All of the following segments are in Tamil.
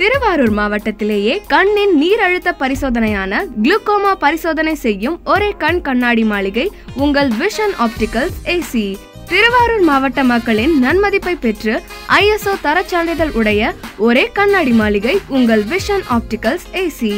திருவாரூர் மாவட்டத்திலேயே கண்ணின் நீரழுத்த பரிசோதனையான குளுக்கோமா பரிசோதனை செய்யும் ஒரே கண் கண்ணாடி மாளிகை உங்கள் விஷன் ஆப்டிகல்ஸ் ஏசி திருவாரூர் மாவட்ட மக்களின் நன்மதிப்பை பெற்று ஐஎஸ்ஓ தரச் சான்றிதழ் உடைய ஒரே கண்ணாடி மாளிகை உங்கள் விஷன் ஆப்டிகல்ஸ் ஏசி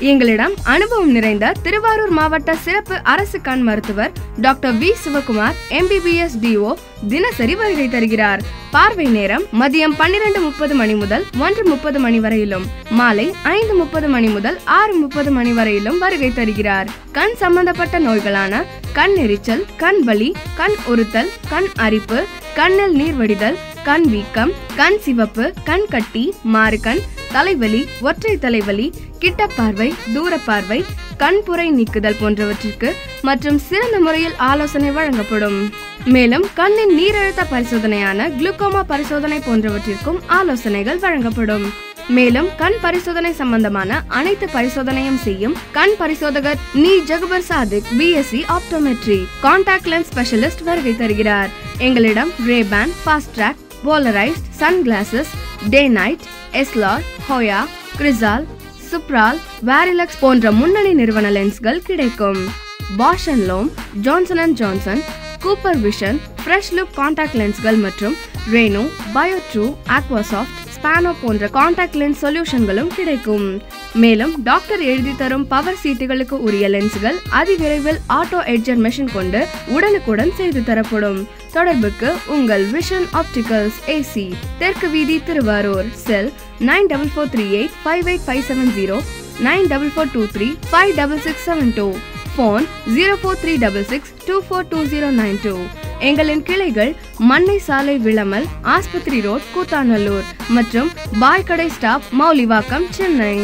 எங்களிடம் அனுபவம் நிறைந்த திருவாரூர் மாவட்ட சிறப்பு அரசு கண் மருத்துவர் doctor V. Sivakumar MBBS DO தினசரி வருகை தருகிறார். பார்வை நேரம் மதியம் பன்னிரண்டு முப்பது மணி முதல் ஒன்று முப்பது மணி வரையிலும். மாலை ஐந்து முப்பது மணி முதல் ஆறு முப்பது மணி வரையிலும் வருகை தருகிறார். கண் சம்பந்தப்பட்ட நோய்களான கண் எரிச்சல் கண் வலி கண் உறுத்தல் கண் அரிப்பு கண்ணில் நீர் வடிதல் கண் வீக்கம் கண் சிவப்பு கண் கட்டி மாறுகண் தலைவலி ஒற்றை தலைவலி கிட்ட பார்வை தூர பார்வை கண்புரை நீக்குதல் போன்றவற்றிற்கு மற்றும் சிறந்த முறையில் ஆலோசனை வழங்கப்படும். மேலும் கண்ணின் நீரழுத்த பரிசோதனையான குளுக்கோமா பரிசோதனை போன்றவற்றிற்கும் ஆலோசனைகள் வழங்கப்படும். மேலும் கண் பரிசோதனை சம்பந்தமான அனைத்து பரிசோதனையும் செய்யும் கண் பரிசோதகர் நீ Jahubar Sadiq BSc optometry contact lens specialist வருகை தருகிறார். எங்களிடம் Ray-Ban Fastrack polarized sun glasses day night Essilor Hoya Crizal சுப்ரால் Varilux போன்ற முன்னணி நிறுவன லென்ஸ்கள் கிடைக்கும். Bausch and Lomb Johnson and Johnson Cooper Vision Fresh Look contact லென்ஸ்கள் மற்றும் ரேனோ பயோட்ரூ ஆக்வாசாஃப்ட் ஸ்பானோ போன்ற காண்டாக்ட் லென்ஸ் சொல்யூஷன்களும் கிடைக்கும். மேலும் டாக்டர் எழுதி தரும் பவர் சீட்டுகளுக்கு உரிய லென்ஸ்கள் அதிவிரைவில் ஆட்டோ எட்ஜர் மெஷின் கொண்டு உடனுக்குடன் செய்து தரப்படும். தொடர்புக்கு உங்கள் விஷன் ஆப்டிகல்ஸ் ஏசி தெற்கு வீதி Tiruvarur cell nine double four three eight five eight five seven zero nine double four two three five double six seven two phone zero four three double six two four two zero nine two எங்களின் கிளைகள் மண்ணை சாலை விளமல் ஆஸ்பத்திரி ரோட் கூத்தாநல்லூர் மற்றும் பாய்கடை ஸ்டாப் மௌலிவாக்கம் சென்னை.